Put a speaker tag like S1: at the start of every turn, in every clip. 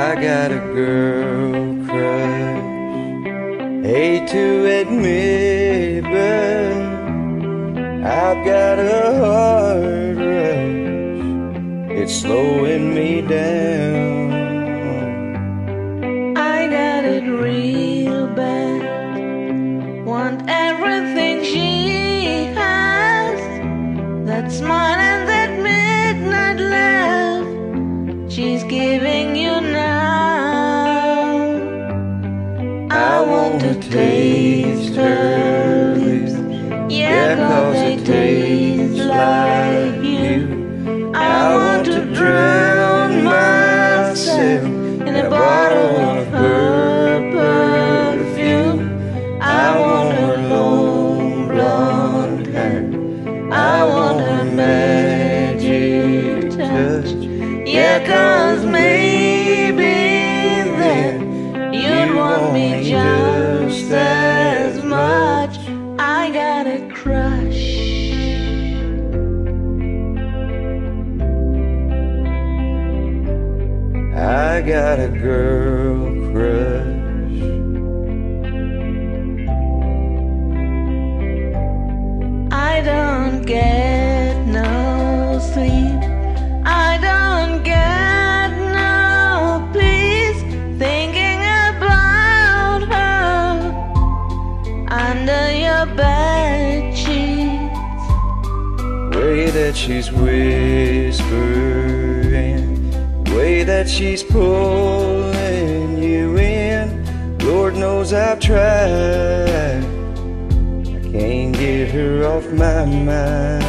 S1: got a girl crush. Hate to admit, but I've got a heart rush. It's slowing me down.
S2: I got it real bad. Want everything she has. That smile and that midnight laugh. She's giving you taste her lips. Yeah, cause they taste like you. I want to drown myself in a bottle of her perfume. I want her long blonde hair. I want her magic touch. Yeah, cause maybe I got a
S1: girl crush.
S2: I don't get no sleep. I don't get no peace thinking about her under your bed sheets.
S1: Way that she's whispering, that she's pulling you in. Lord knows I've tried. I can't get her off my mind.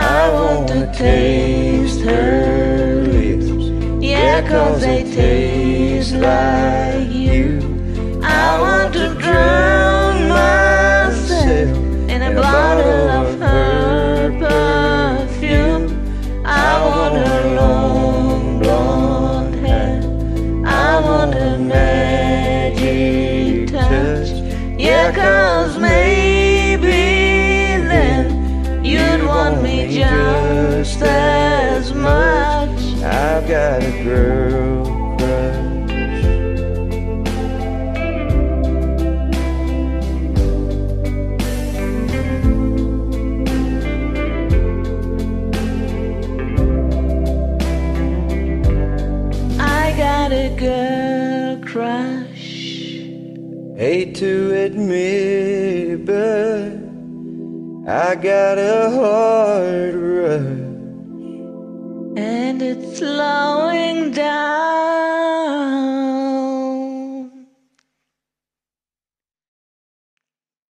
S1: I wanna taste her lips.
S2: Yeah, cause they taste like you. I want to drown Cause maybe then you'd want me just as much.
S1: I've got a girl crush.
S2: I got a girl crush.
S1: Hate to admit, but I got a heart rush.
S2: And it's slowing down.